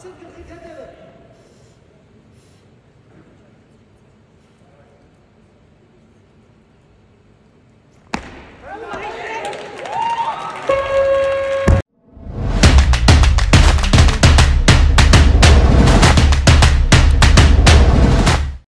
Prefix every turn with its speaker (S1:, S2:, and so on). S1: Hudson, you